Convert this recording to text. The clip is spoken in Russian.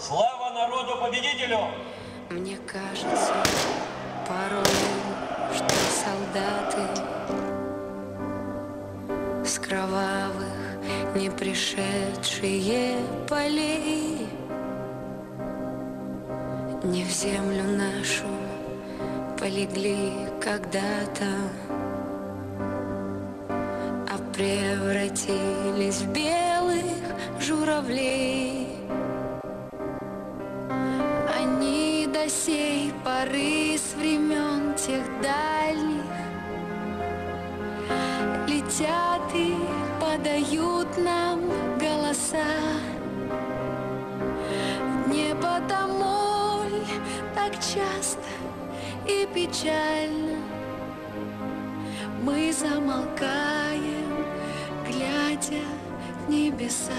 Слава народу-победителю! Мне кажется порой, что солдаты С кровавых не пришедшие полей Не в землю нашу полегли когда-то А превратились в белых журавлей сей поры с времен тех дальних. Летят и подают нам голоса. Не потому так часто и печально. Мы замолкаем, глядя в небеса